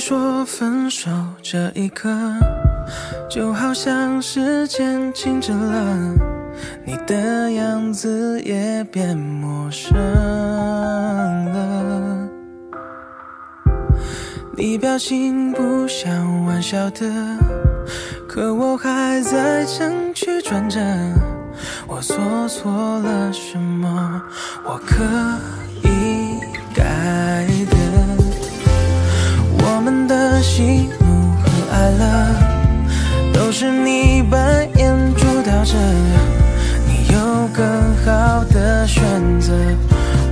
说分手这一刻，就好像时间静止了，你的样子也变陌生了。你表情不像玩笑的，可我还在想去转折。我做错了什么？我可喜怒和哀乐，都是你扮演主导者。你有更好的选择，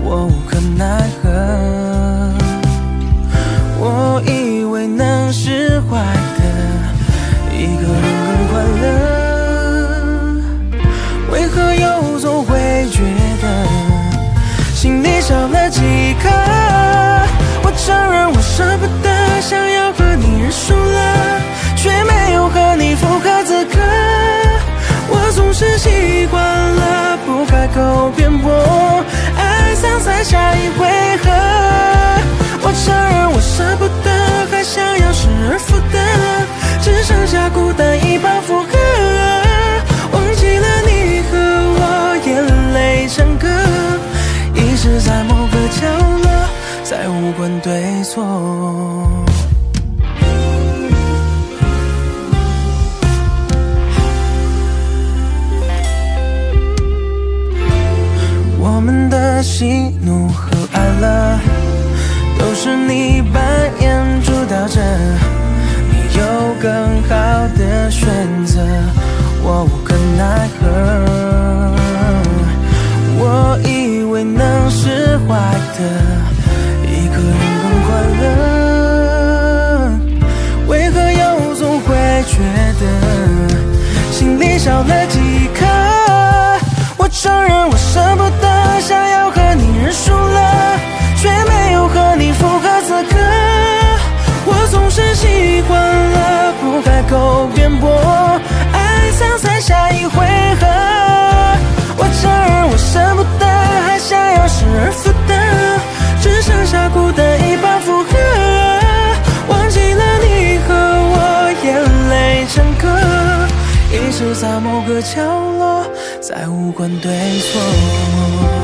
我无可奈何。我以为能释怀的，一个人更快乐，为何又总会觉得心里少了几颗？我承认我舍不得，想要和认输了，却没有和你复合资格。我总是习惯了不开口辩驳，爱藏在下一回合。我承认我舍不得，还想要失而复得，只剩下孤单一半负荷。忘记了你和我眼泪成歌，遗失在某个角落，再无关对错。喜怒和哀乐，都是你扮演主导者。你有更好的选择，我无可奈何。我以为能释怀的，一个人更快乐，为何又总会觉得心里少了几颗？我承认我舍不得，想要口辩驳，爱藏在下一回合。我承认我舍不得，还想要失而复得，只剩下孤单一半负荷。忘记了你和我眼泪成歌，遗失在某个角落，再无关对错。